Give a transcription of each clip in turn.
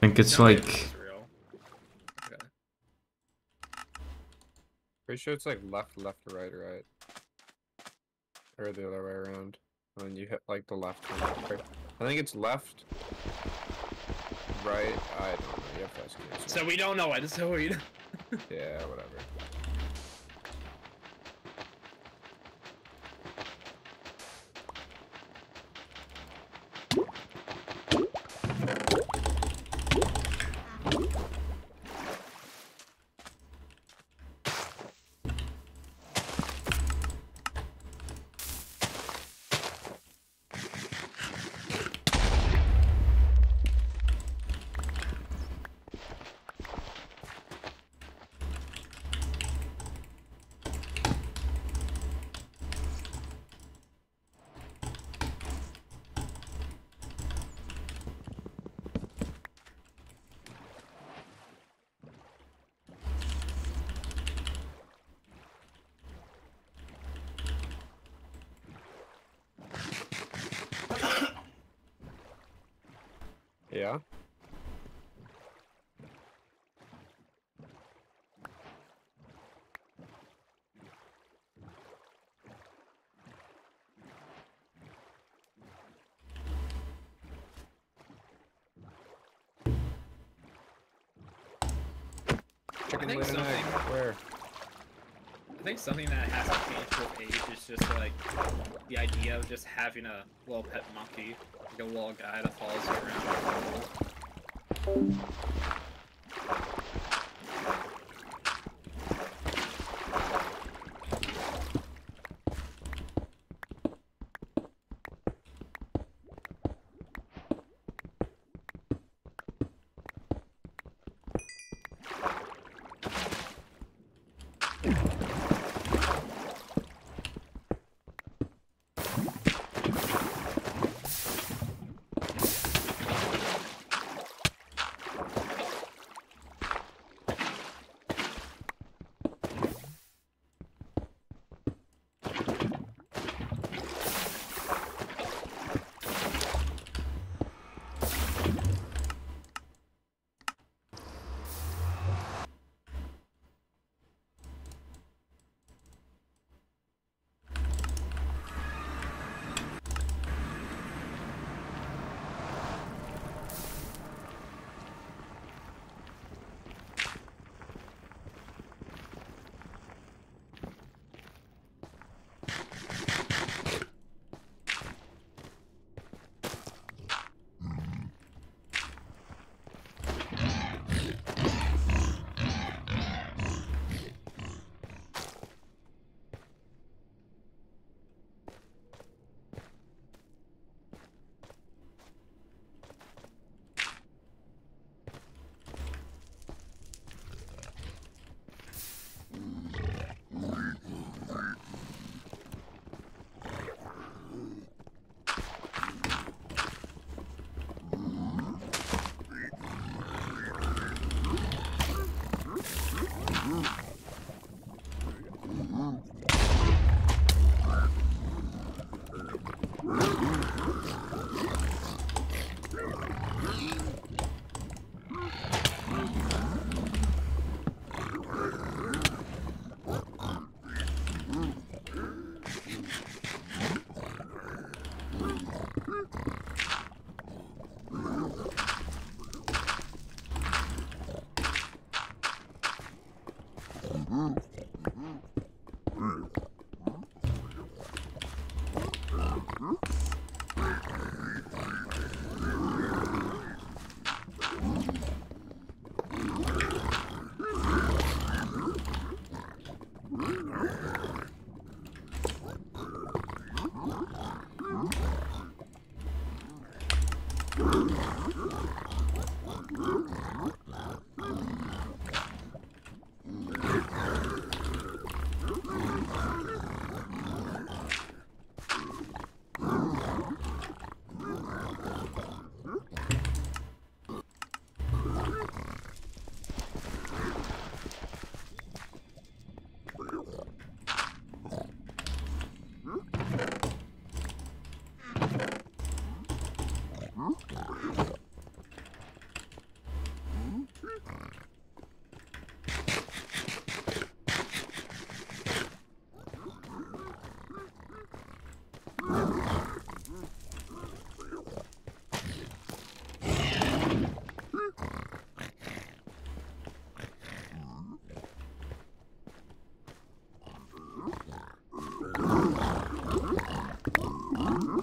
think it's No, like it's real. Okay. Pretty sure it's like left, left, right, right. Or the other way around. And then you hit like the left one. Right. I think it's left, right. I don't know. You have to ask me. So we don't know it. So we. Yeah, whatever. Yeah. Chicken think laid something- Where? I think something that has to change with age is just like the idea of just having a little pet monkey, like a little guy that follows you around. Huh? Huh?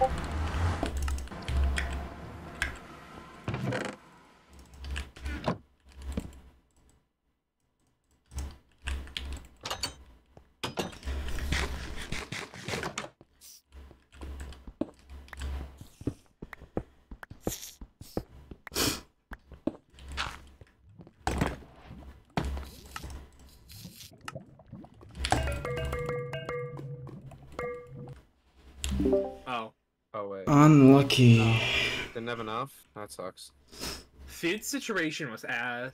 Oh. Oh wait. Unlucky. Didn't have enough? That sucks. Food situation was ass.